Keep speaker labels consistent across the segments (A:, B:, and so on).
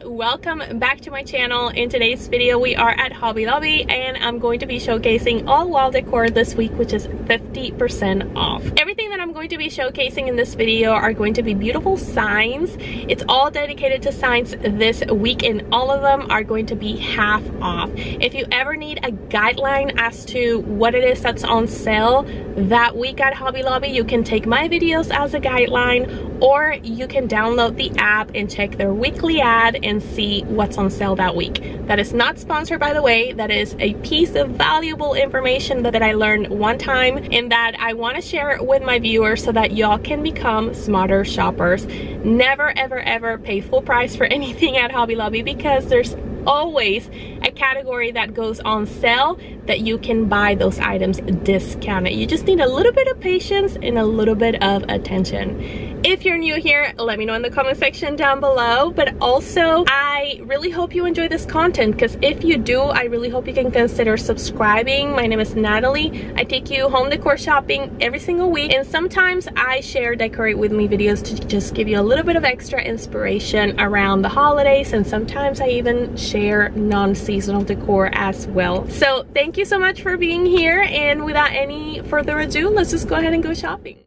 A: welcome back to my channel. In today's video we are at hobby lobby and i'm going to be showcasing all wall decor this week which is 50 percent off. Everything that i'm going to be showcasing in this video are going to be beautiful signs. It's all dedicated to signs this week and all of them are going to be half off. If you ever need a guideline as to what it is that's on sale that week at hobby lobby you can take my videos as a guideline or you can download the app and check their weekly ad and see what's on sale that week. That is not sponsored by the way, that is a piece of valuable information that, I learned one time and that I want to share with my viewers so that y'all can become smarter shoppers. Never ever ever pay full price for anything at Hobby Lobby because there's always a category that goes on sale that you can buy those items discounted. You just need a little bit of patience and a little bit of attention. If you're new here, let me know in the comment section down below. But also, I really hope you enjoy this content because if you do, I really hope you can consider subscribing. My name is Nathaly. I take you home decor shopping every single week. And sometimes I share decorate with me videos to just give you a little bit of extra inspiration around the holidays. And sometimes I even share non-seasonal decor as well. So thank you so much for being here. And without any further ado, let's just go ahead and go shopping.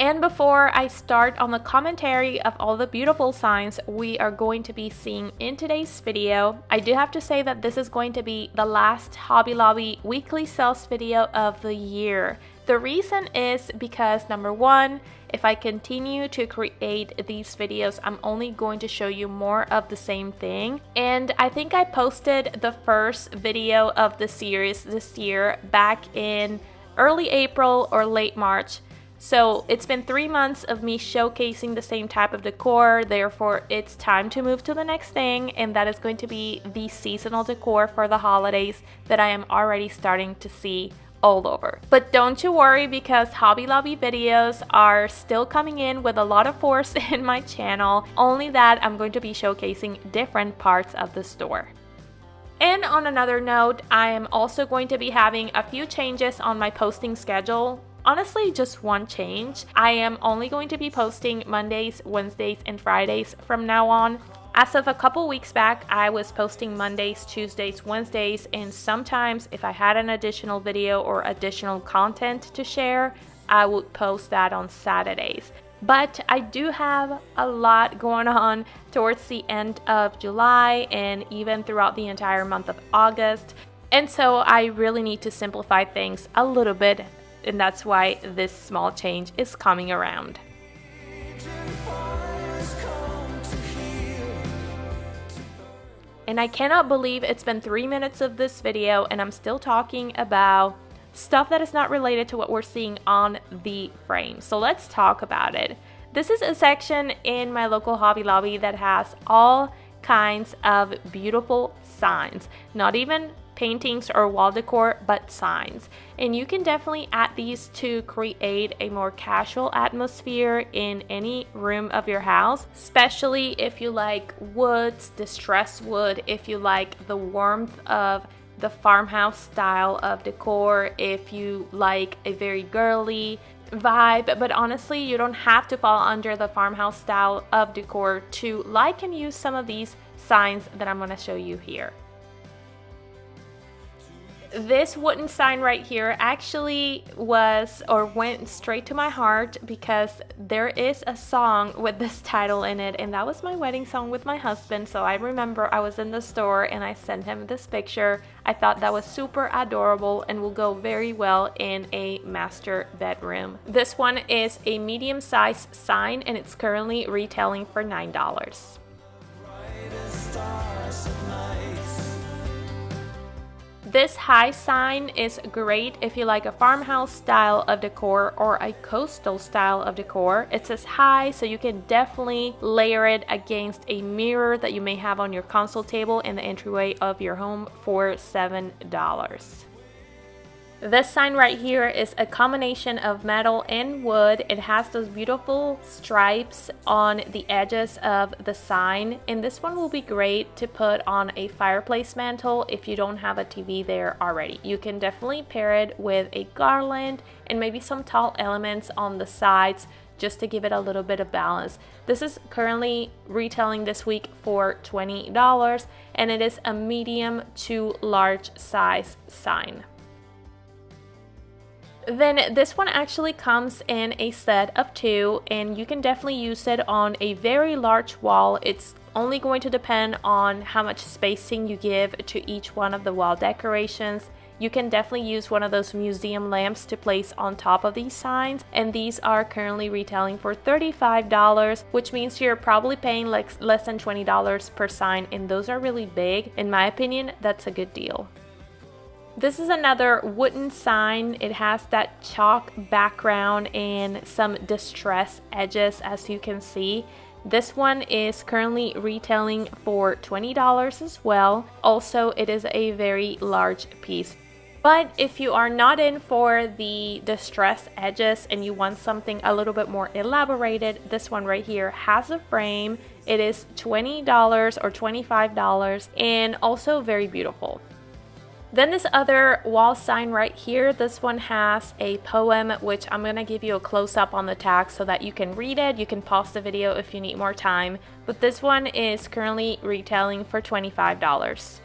A: And before I start on the commentary of all the beautiful signs we are going to be seeing in today's video, I do have to say that this is going to be the last Hobby Lobby weekly sales video of the year. The reason is because number one, if I continue to create these videos, I'm only going to show you more of the same thing. And I think I posted the first video of the series this year back in early April or late March. So it's been three months of me showcasing the same type of decor, therefore it's time to move to the next thing and that is going to be the seasonal decor for the holidays that I am already starting to see all over. But don't you worry because Hobby Lobby videos are still coming in with a lot of force in my channel, only that I'm going to be showcasing different parts of the store. And on another note, I am also going to be having a few changes on my posting schedule honestly just one change. I am only going to be posting Mondays, Wednesdays, and Fridays from now on. As of a couple weeks back, I was posting Mondays, Tuesdays, Wednesdays, and sometimes if I had an additional video or additional content to share, I would post that on Saturdays. But I do have a lot going on towards the end of July and even throughout the entire month of August. And so I really need to simplify things a little bit and that's why this small change is coming around. And I cannot believe it's been three minutes of this video and I'm still talking about stuff that is not related to what we're seeing on the frame. So let's talk about it. This is a section in my local Hobby Lobby that has all kinds of beautiful signs. Not even paintings or wall decor, but signs. And you can definitely add these to create a more casual atmosphere in any room of your house, especially if you like woods, distressed wood, if you like the warmth of the farmhouse style of decor, if you like a very girly vibe, but honestly, you don't have to fall under the farmhouse style of decor to like and use some of these signs that I'm going to show you here this wooden sign right here actually was or went straight to my heart because there is a song with this title in it and that was my wedding song with my husband. So I remember I was in the store and I sent him this picture. I thought that was super adorable and will go very well in a master bedroom. This one is a medium size sign and it's currently retailing for nine dollars This high sign is great if you like a farmhouse style of decor or a coastal style of decor. It says high so you can definitely layer it against a mirror that you may have on your console table in the entryway of your home for $7. This sign right here is a combination of metal and wood. It has those beautiful stripes on the edges of the sign. And this one will be great to put on a fireplace mantle if you don't have a TV there already. You can definitely pair it with a garland and maybe some tall elements on the sides just to give it a little bit of balance. This is currently retailing this week for $20 and it is a medium to large size sign. Then this one actually comes in a set of two and you can definitely use it on a very large wall. It's only going to depend on how much spacing you give to each one of the wall decorations. You can definitely use one of those museum lamps to place on top of these signs and these are currently retailing for $35 which means you're probably paying like less than $20 per sign and those are really big. In my opinion, that's a good deal. This is another wooden sign. It has that chalk background and some distress edges as you can see. This one is currently retailing for $20 as well. Also, it is a very large piece. But if you are not in for the distress edges and you want something a little bit more elaborated, this one right here has a frame. It is $20 or $25 and also very beautiful. Then this other wall sign right here, this one has a poem, which I'm to give you a close-up on the tag so that you can read it. You can pause the video if you need more time. But this one is currently retailing for $25.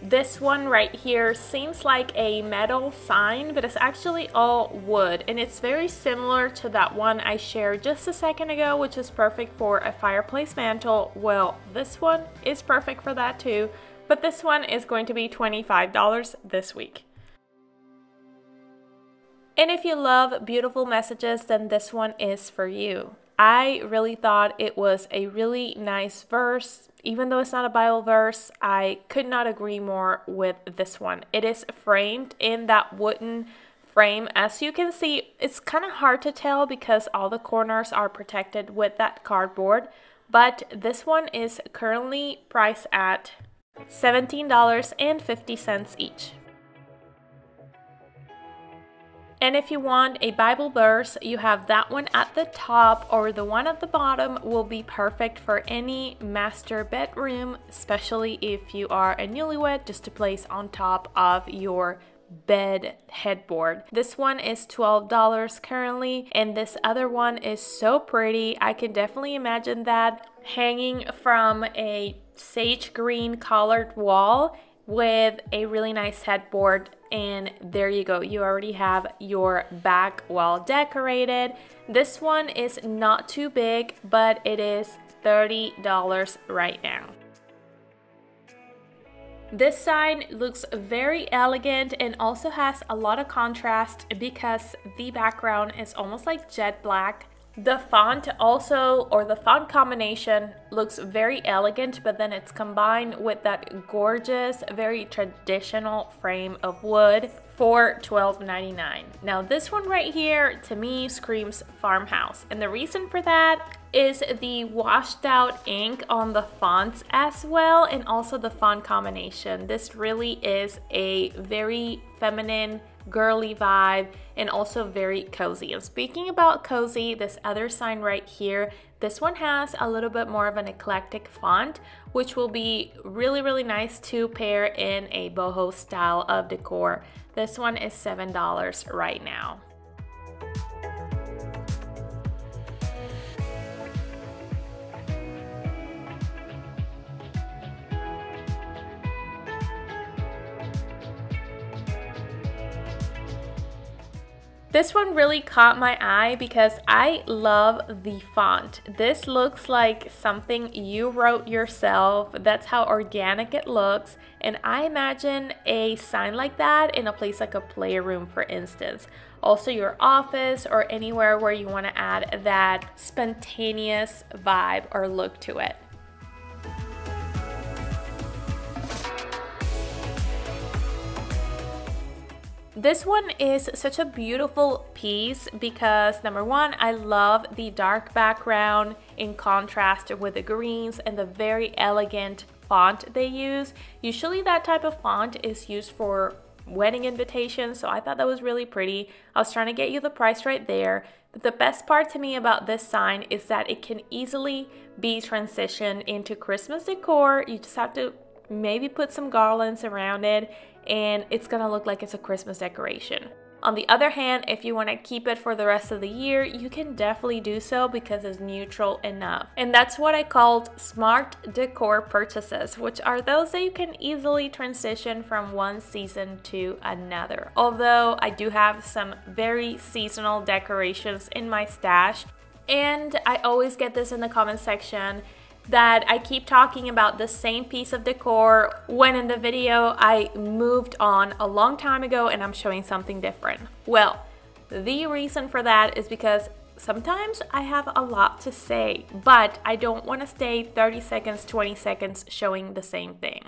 A: This one right here seems like a metal sign, but it's actually all wood. And it's very similar to that one I shared just a second ago, which is perfect for a fireplace mantle. Well, this one is perfect for that too but this one is going to be $25 this week. And if you love beautiful messages, then this one is for you. I really thought it was a really nice verse. Even though it's not a Bible verse, I could not agree more with this one. It is framed in that wooden frame. As you can see, it's kind of hard to tell because all the corners are protected with that cardboard. But this one is currently priced at $17.50 each. And if you want a Bible verse, you have that one at the top or the one at the bottom will be perfect for any master bedroom, especially if you are a newlywed, just to place on top of your bed headboard. This one is $12 currently and this other one is so pretty. I can definitely imagine that hanging from a sage green colored wall with a really nice headboard and there you go. You already have your back wall decorated. This one is not too big but it is $30 right now. This sign looks very elegant and also has a lot of contrast because the background is almost like jet black the font also, or the font combination, looks very elegant, but then it's combined with that gorgeous, very traditional frame of wood for $12.99. Now this one right here, to me, screams farmhouse. And the reason for that is the washed out ink on the fonts as well, and also the font combination. This really is a very feminine, girly vibe and also very cozy. And speaking about cozy, this other sign right here, this one has a little bit more of an eclectic font, which will be really, really nice to pair in a boho style of decor. This one is $7 right now. This one really caught my eye because I love the font. This looks like something you wrote yourself. That's how organic it looks. And I imagine a sign like that in a place like a playroom, for instance. Also your office or anywhere where you want to add that spontaneous vibe or look to it. This one is such a beautiful piece because number one, I love the dark background in contrast with the greens and the very elegant font they use. Usually that type of font is used for wedding invitations, so I thought that was really pretty. I was trying to get you the price right there. But the best part to me about this sign is that it can easily be transitioned into Christmas decor. You just have to maybe put some garlands around it and it's gonna look like it's a Christmas decoration. On the other hand, if you want to keep it for the rest of the year, you can definitely do so because it's neutral enough. And that's what I called smart decor purchases, which are those that you can easily transition from one season to another. Although I do have some very seasonal decorations in my stash, and I always get this in the comment section that I keep talking about the same piece of decor when in the video I moved on a long time ago and I'm showing something different. Well, the reason for that is because sometimes I have a lot to say, but I don't want to stay 30 seconds, 20 seconds showing the same thing.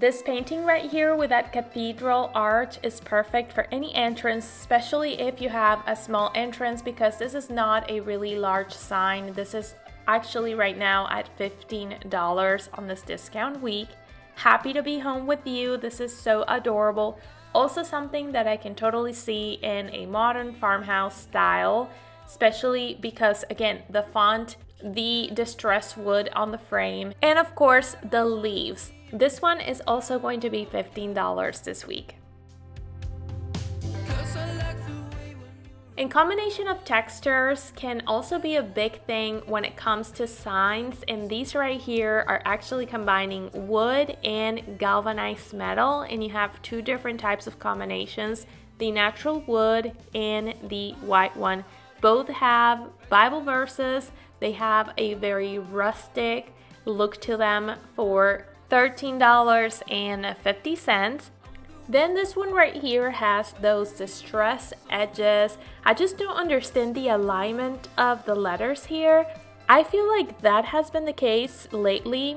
A: This painting right here with that cathedral arch is perfect for any entrance, especially if you have a small entrance because this is not a really large sign. This is actually right now at $15 on this discount week. Happy to be home with you. This is so adorable. Also something that I can totally see in a modern farmhouse style, especially because again, the font the distressed wood on the frame, and of course the leaves. This one is also going to be $15 this week. In combination of textures can also be a big thing when it comes to signs and these right here are actually combining wood and galvanized metal and you have two different types of combinations the natural wood and the white one both have Bible verses they have a very rustic look to them for $13.50. Then this one right here has those distress edges. I just don't understand the alignment of the letters here. I feel like that has been the case lately.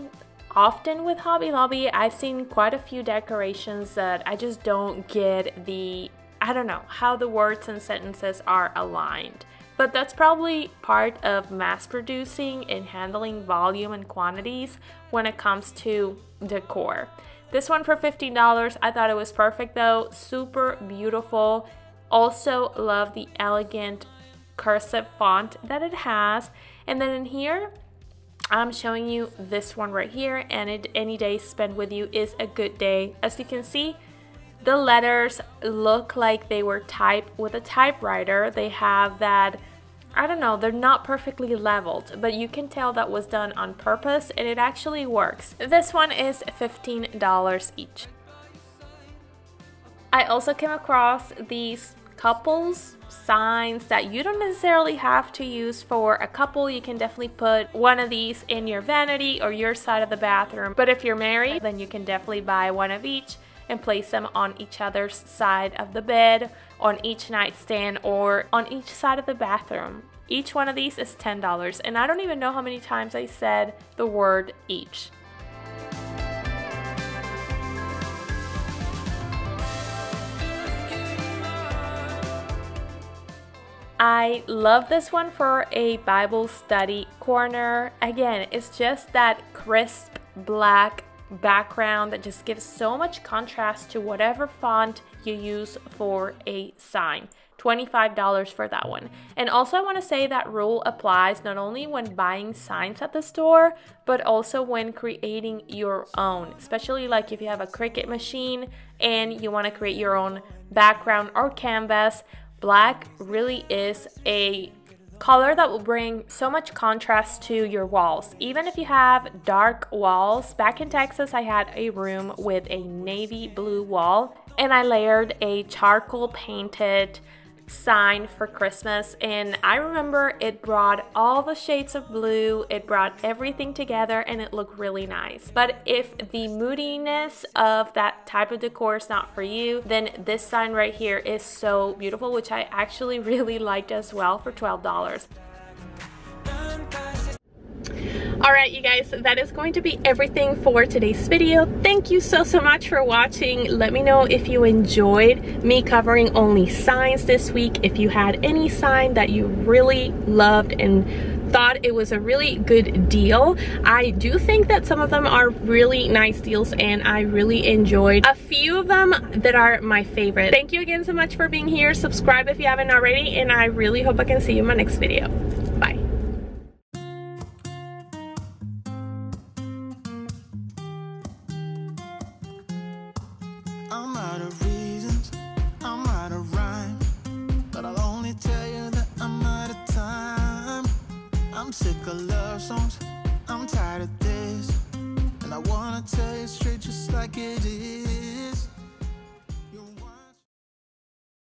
A: Often with Hobby Lobby, I've seen quite a few decorations that I just don't get the, I don't know, how the words and sentences are aligned but that's probably part of mass producing and handling volume and quantities when it comes to decor. This one for $15, I thought it was perfect though, super beautiful. Also love the elegant cursive font that it has. And then in here, I'm showing you this one right here and it, any day spent with you is a good day. As you can see, the letters look like they were typed with a typewriter. They have that, I don't know, they're not perfectly leveled, but you can tell that was done on purpose and it actually works. This one is $15 each. I also came across these couples signs that you don't necessarily have to use for a couple. You can definitely put one of these in your vanity or your side of the bathroom. But if you're married, then you can definitely buy one of each and place them on each other's side of the bed, on each nightstand, or on each side of the bathroom. Each one of these is $10, and I don't even know how many times I said the word each. I love this one for a Bible study corner. Again, it's just that crisp black background that just gives so much contrast to whatever font you use for a sign. $25 for that one. And also I want to say that rule applies not only when buying signs at the store, but also when creating your own, especially like if you have a Cricut machine and you want to create your own background or canvas, black really is a color that will bring so much contrast to your walls. Even if you have dark walls, back in Texas I had a room with a navy blue wall and I layered a charcoal painted sign for Christmas and I remember it brought all the shades of blue, it brought everything together and it looked really nice. But if the moodiness of that type of decor is not for you, then this sign right here is so beautiful, which I actually really liked as well for $12. Alright you guys, that is going to be everything for today's video. Thank you so, so much for watching. Let me know if you enjoyed me covering only signs this week. If you had any sign that you really loved and thought it was a really good deal. I do think that some of them are really nice deals and I really enjoyed a few of them that are my favorite. Thank you again so much for being here. Subscribe if you haven't already and I really hope I can see you in my next video.